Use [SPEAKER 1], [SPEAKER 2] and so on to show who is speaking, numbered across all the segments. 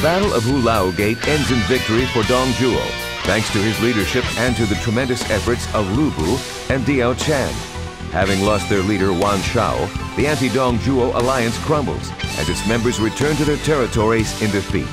[SPEAKER 1] The Battle of Hulao Gate ends in victory for Dong Zhuo, thanks to his leadership and to the tremendous efforts of Lu Bu and Diao Chan. Having lost their leader Yuan Shao, the anti-Dong Zhuo alliance crumbles, and its members return to their territories in defeat.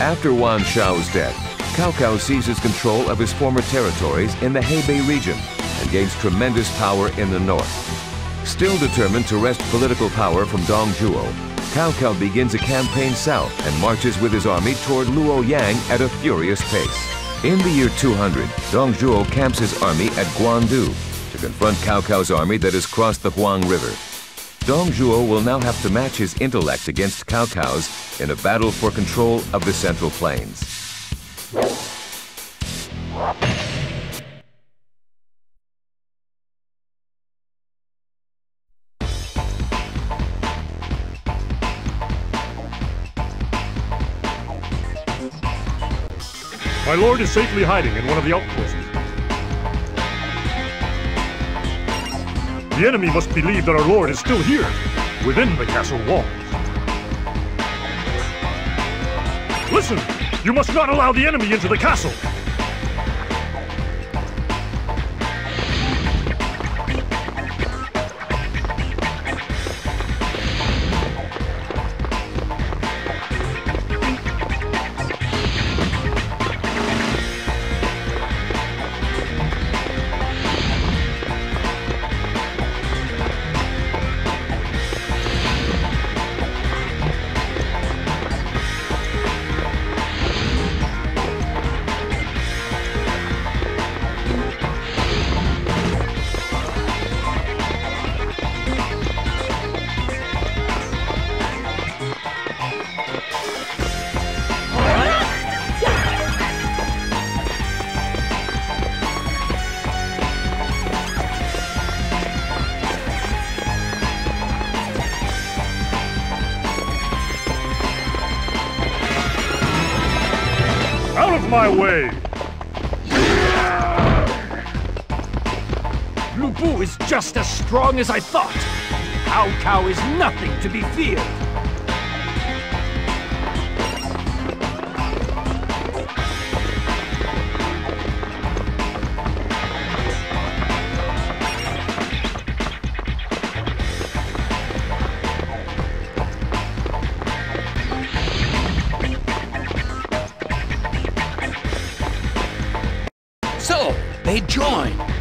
[SPEAKER 1] After Yuan Shao's death, Cao Cao seizes control of his former territories in the Hebei region and gains tremendous power in the north. Still determined to wrest political power from Dong Zhuo, Cao Cao begins a campaign south and marches with his army toward Luoyang at a furious pace. In the year 200, Dong Zhuo camps his army at Guandu to confront Cao Cao's army that has crossed the Huang River. Dong Zhuo will now have to match his intellect against Cao Cao's in a battle for control of the Central Plains.
[SPEAKER 2] Lord is safely hiding in one of the outposts. The enemy must believe that our lord is still here, within the castle walls. Listen! You must not allow the enemy into the castle!
[SPEAKER 3] Strong as I thought. Cao Cao is nothing to be feared. So, they join.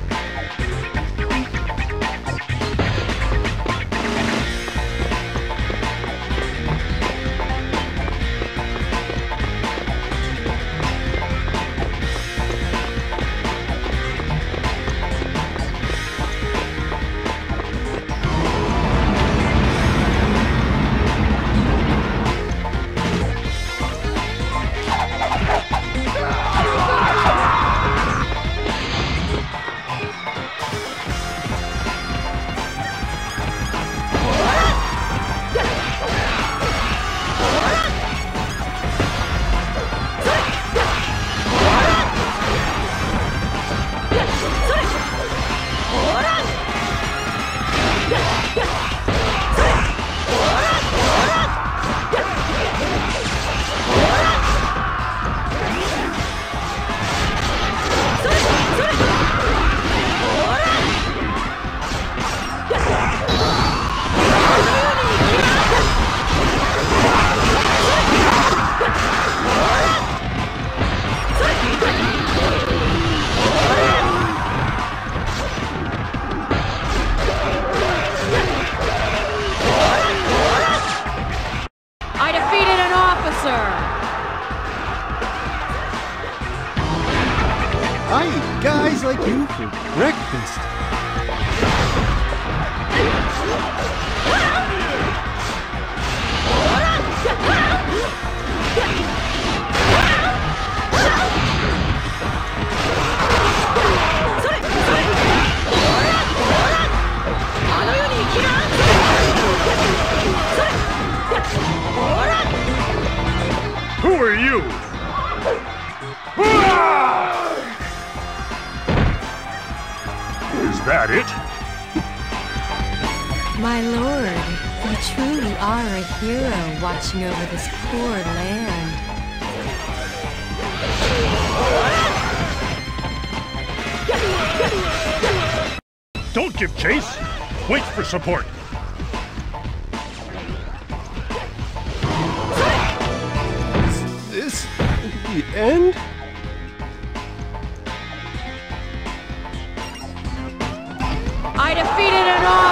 [SPEAKER 4] I defeated an officer!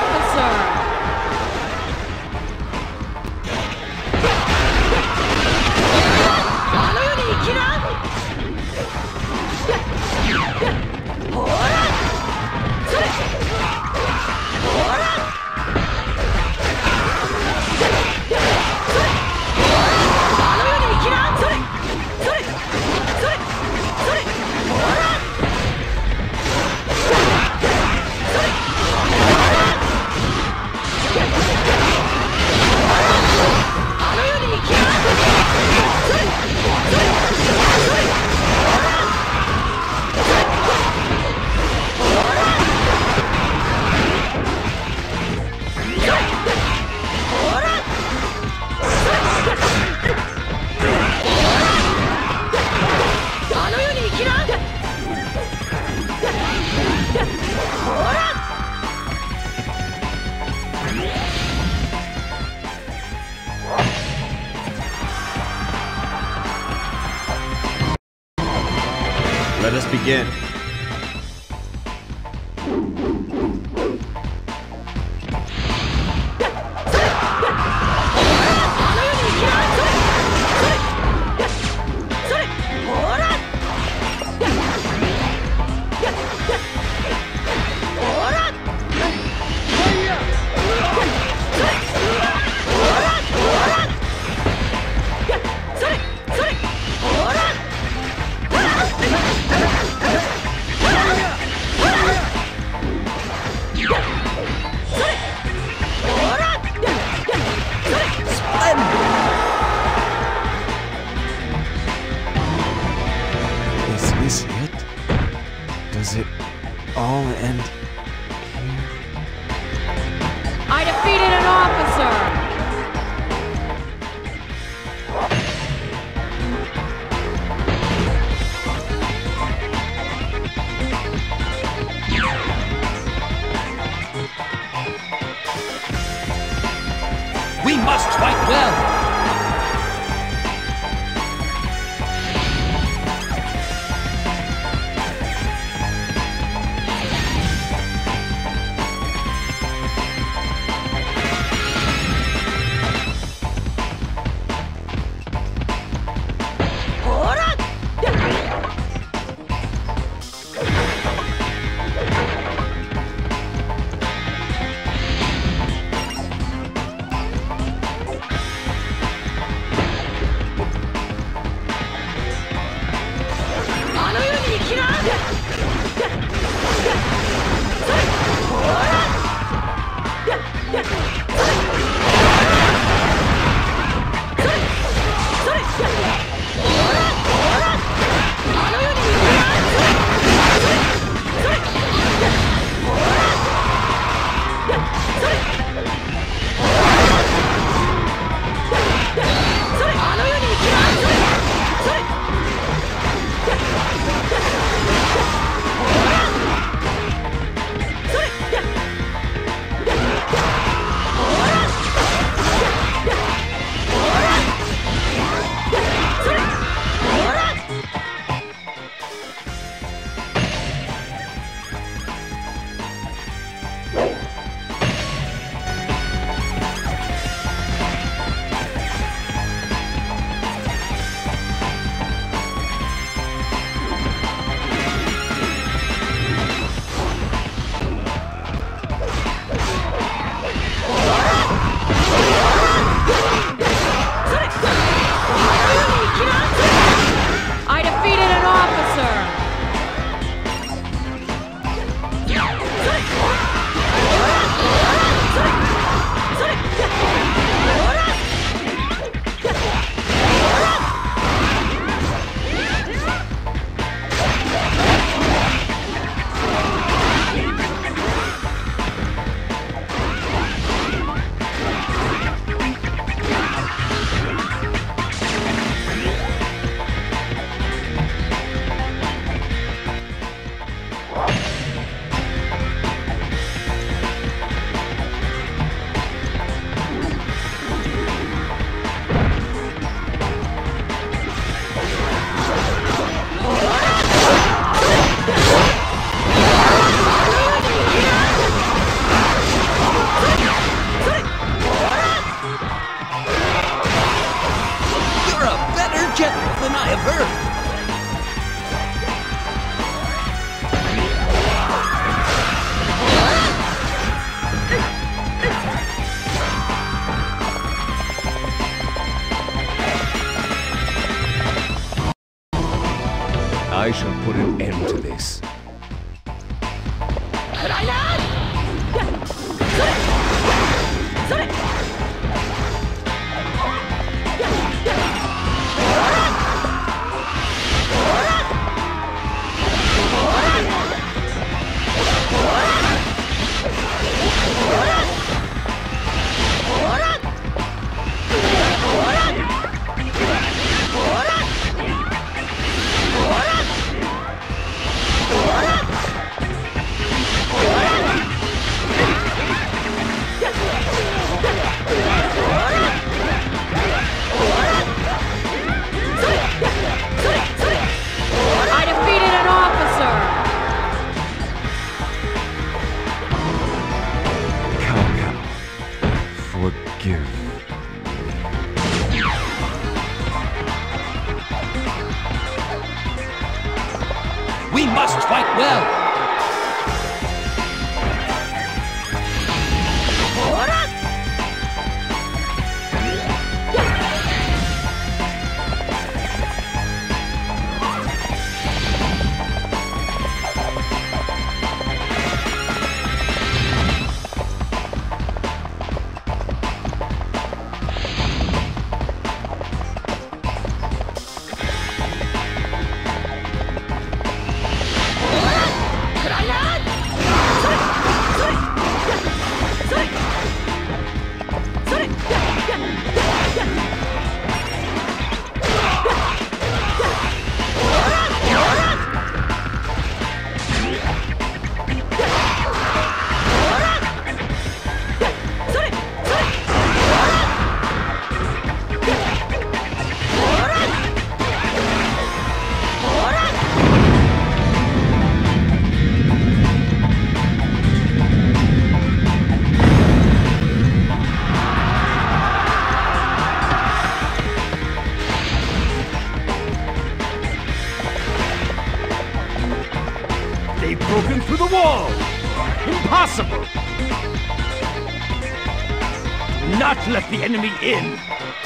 [SPEAKER 5] in.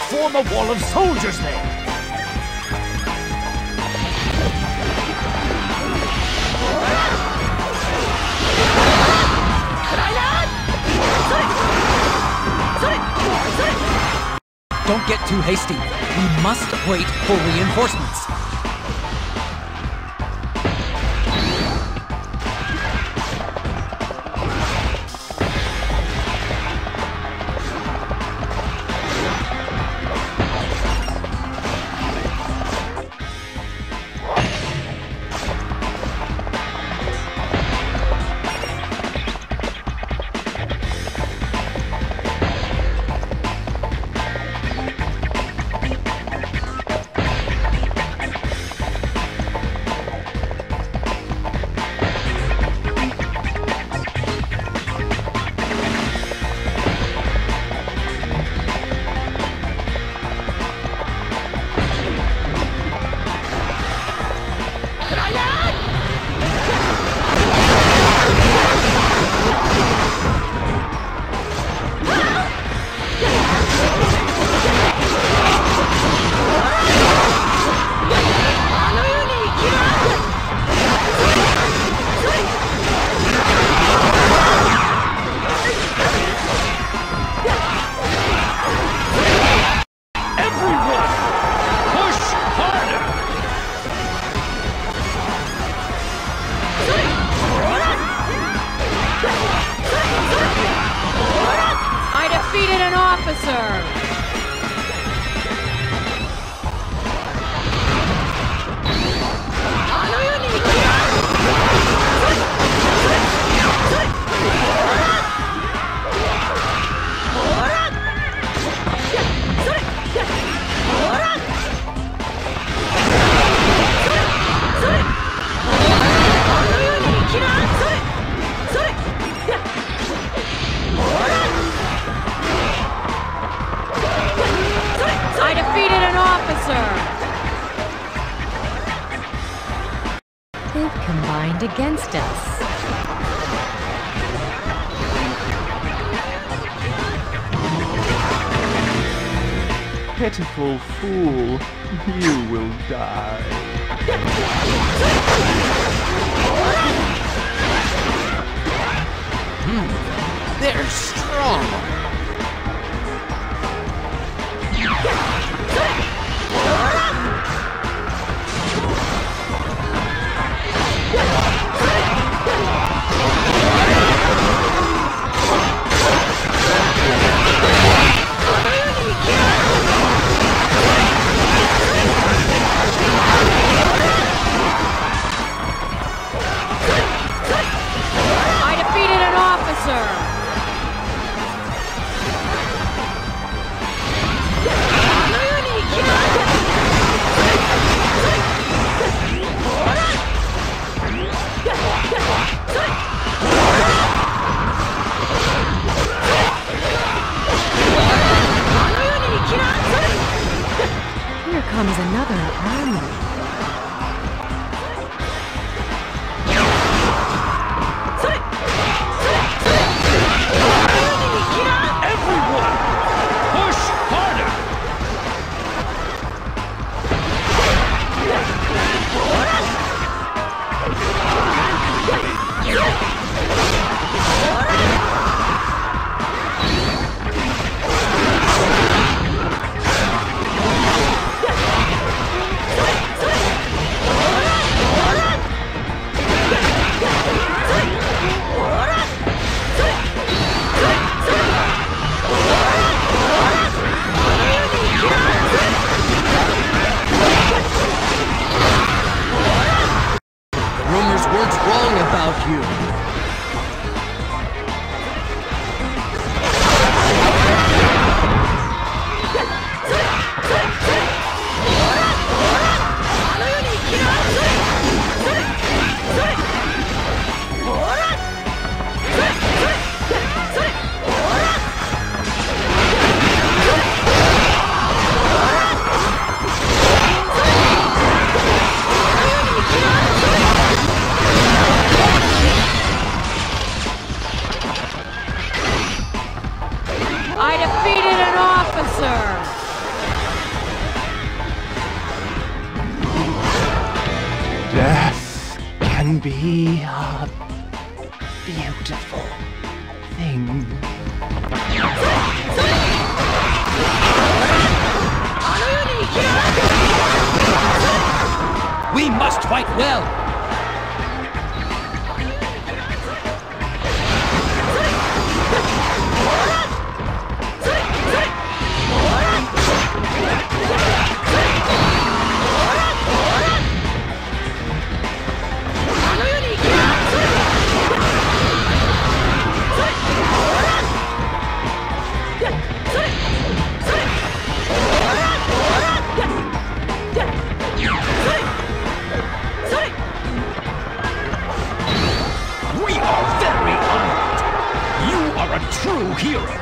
[SPEAKER 5] Form a wall of soldiers there.
[SPEAKER 6] Don't get too hasty. We must wait for reinforcements.
[SPEAKER 7] Hmm.
[SPEAKER 6] They're strong. Fight well. hero.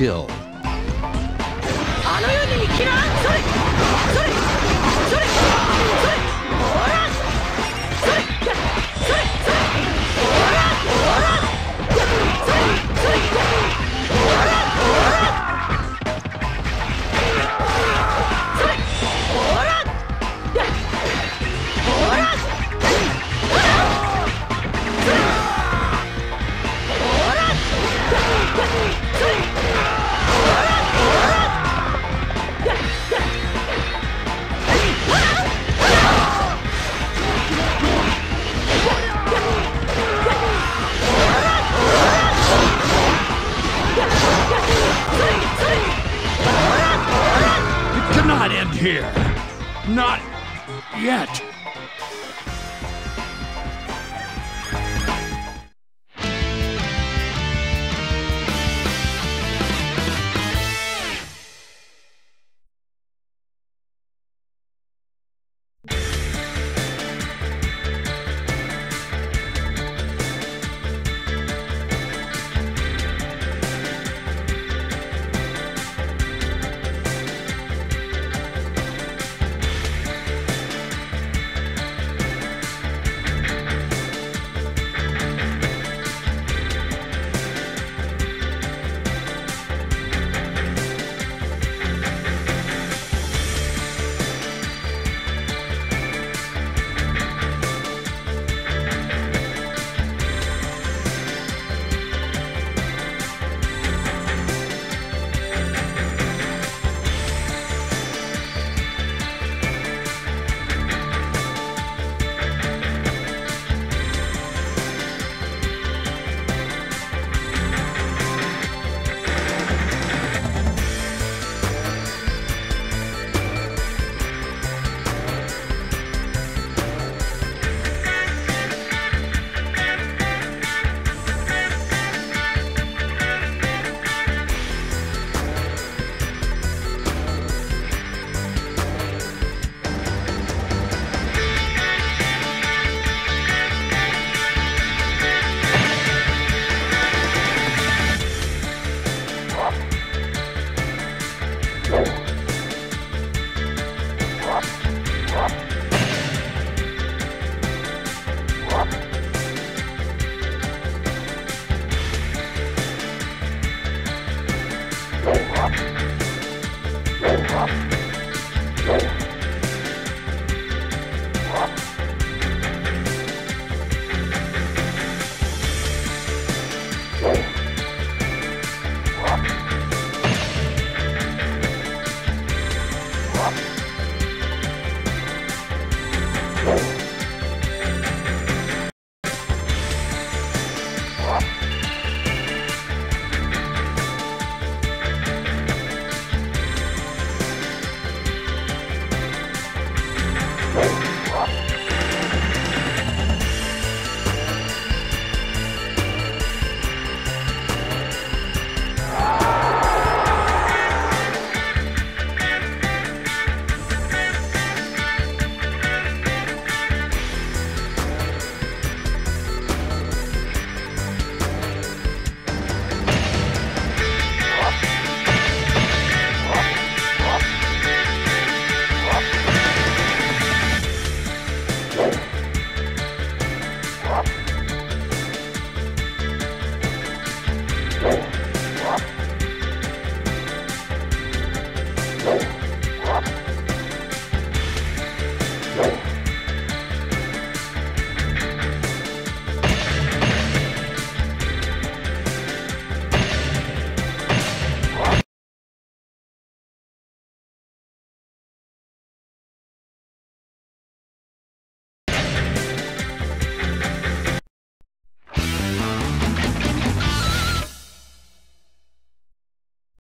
[SPEAKER 6] Skill.